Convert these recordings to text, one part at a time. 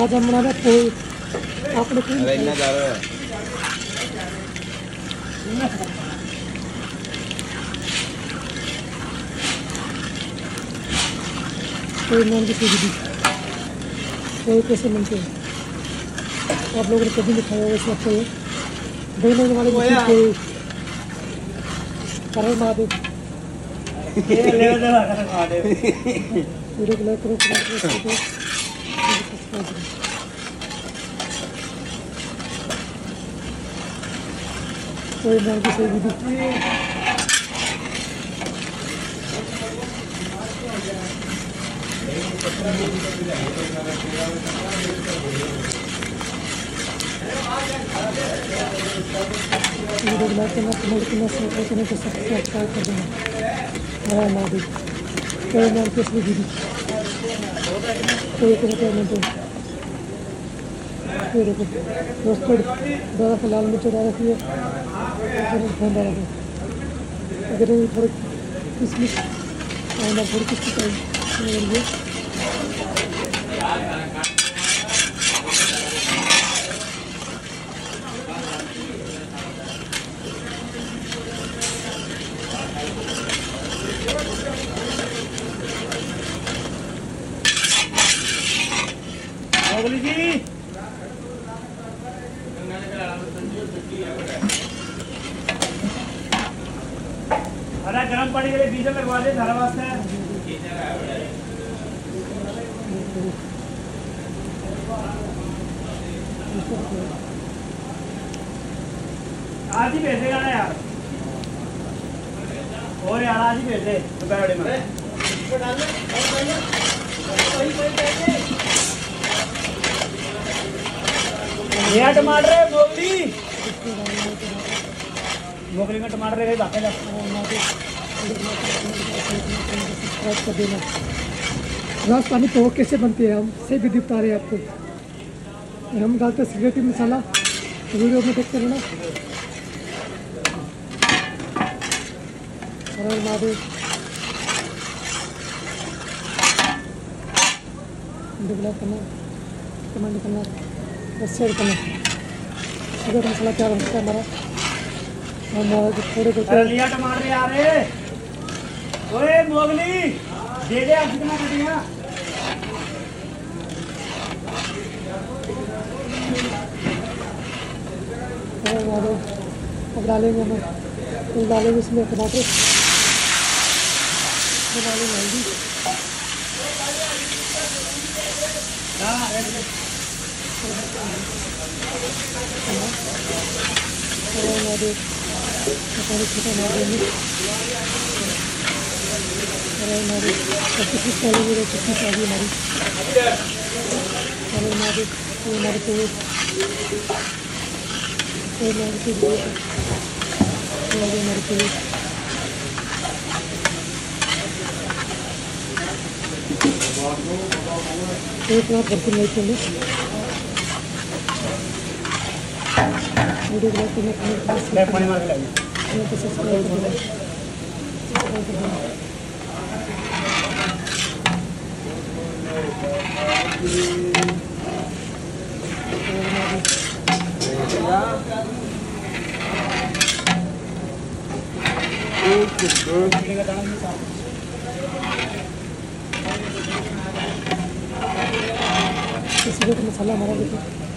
आज हम बना रहे पोहे आपने कोई अरे इतना जा रहा है कोई नाम की चीज़ दी पोहे कैसे बनते हैं आप लोगों ने कभी नहीं खाया होगा इसमें पोहे दही नहीं वाले पोहे पोहे करण महादेव वीडियो को लाइक करो कमेंट करो शेयर करो सब्सक्राइब करो कोई नाम की सही विधि वीडियो को लाइक करना कमेंट करना शेयर करना चैनल को सब्सक्राइब कर देना हरा महादेव कोई नाम की असली विधि कोई को क्या मिलते हैं। ये देखो दोस्तों ज़्यादा सा लाल मिर्च डाल रखी है फ़ोन डाल रखी अगर थोड़ी किसमिस और थोड़ी किसमिस चाहिए जी अरे गर्म पानी के लिए गीजर लगवा दे सारा वास्ते आज ही भेज देगा ना यार और यार आज ही भेज ये टमाटर है मोगली मोगली में टमाटर है बाकी सब्सक्राइब कर देना कैसे बनते हैं? हम सही विधि बता रहे हैं आपको हम डालते हैं सिगरेटी मसाला। वीडियो में देखते रहना। करना कमेंट करना शेयर करना सिगरेट मसाला क्या बनता है हमारा हमारा जो थोड़े लिया टमाटर यार रे ओए मोगली दे दे आज कितना कटिया अब डालेंगे हम डालेंगे इसमें टमाटर डालेंगे हल्दी एक लाख भरपूर लाइक कर लो वीडियो को लाइक करना कमेंट करना ले पानी मार के लाइए चैनल को सब्सक्राइब कर देना सब्सक्राइब कर देना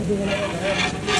इडली